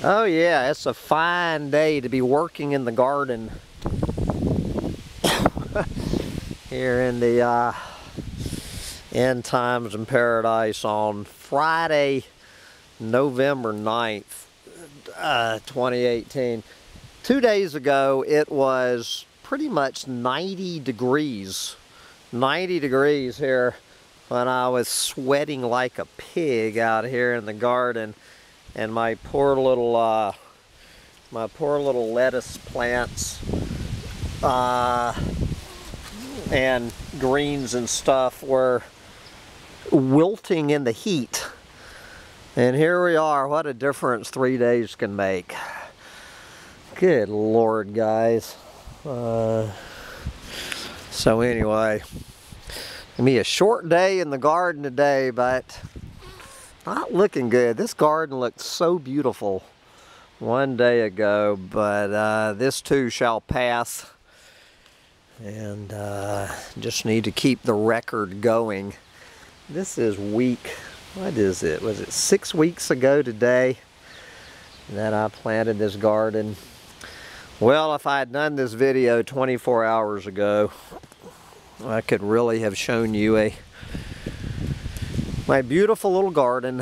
Oh yeah, it's a fine day to be working in the garden here in the uh, End Times in Paradise on Friday, November 9th, uh, 2018. Two days ago it was pretty much 90 degrees, 90 degrees here when I was sweating like a pig out here in the garden and my poor little uh, my poor little lettuce plants uh, and greens and stuff were wilting in the heat. And here we are. What a difference three days can make. Good lord guys. Uh, so anyway gonna be a short day in the garden today but not looking good. This garden looked so beautiful one day ago, but uh, this too shall pass. And uh, just need to keep the record going. This is week, what is it? Was it six weeks ago today that I planted this garden? Well, if I had done this video 24 hours ago, I could really have shown you a my beautiful little garden,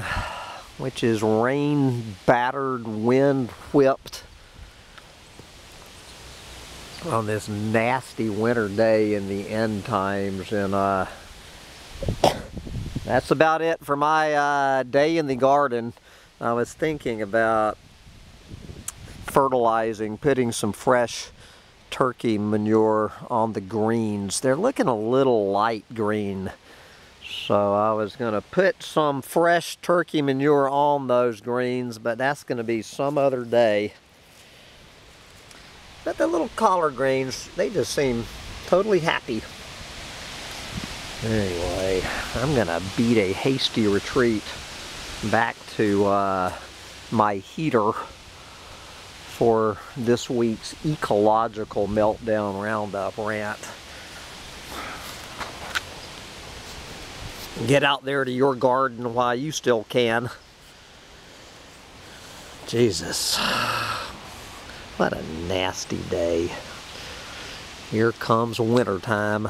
which is rain battered, wind whipped on this nasty winter day in the end times. And uh, that's about it for my uh, day in the garden. I was thinking about fertilizing, putting some fresh turkey manure on the greens. They're looking a little light green. So I was going to put some fresh turkey manure on those greens, but that's going to be some other day. But the little collard greens, they just seem totally happy. Anyway, I'm going to beat a hasty retreat back to uh, my heater for this week's ecological meltdown roundup rant. Get out there to your garden while you still can. Jesus. What a nasty day. Here comes wintertime.